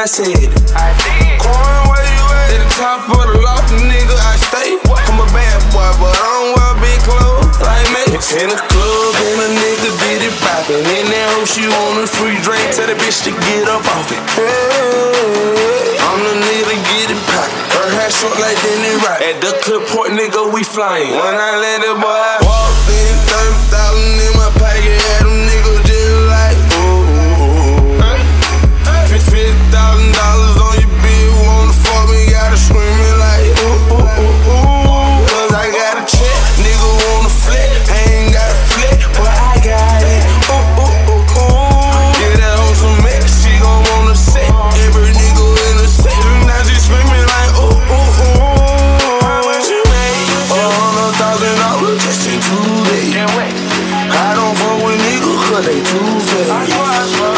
I said. I did. Quan, where you at? At the top of the loft, nigga, I stay. I'm a bad boy, but I don't wear big clothes like me. In the club, and a nigga did it poppin'. In that hoe, she want a free drink. Tell the bitch to get up off it. Hey, I'm the nigga get it poppin'. Her hair short like Denny Rock. At the clip port, nigga, we flying. When I let the boy walk in, thousand dollars just in two days. I don't fuck with niggas 'cause they too fake.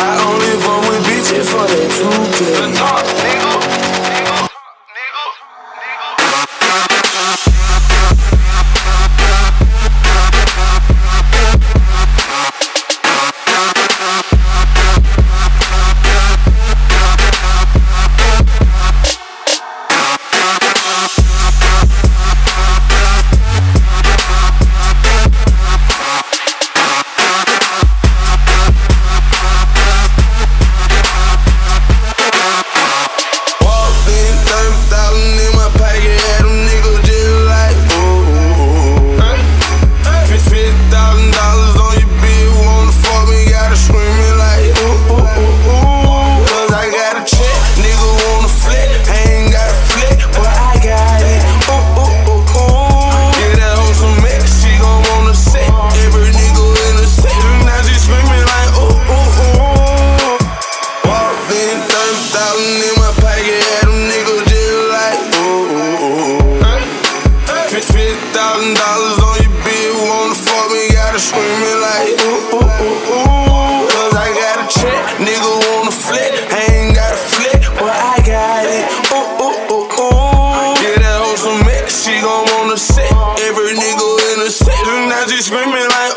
Fifty thousand dollars on your bill, wanna fuck me, gotta screaming like, ooh, ooh, ooh, ooh. Cause I got a check, nigga wanna flip, I ain't got a flip, but I got it. Ooh, ooh, ooh, ooh. Get that hoe some mix, she gon' wanna set every nigga in the set. Now she screaming like.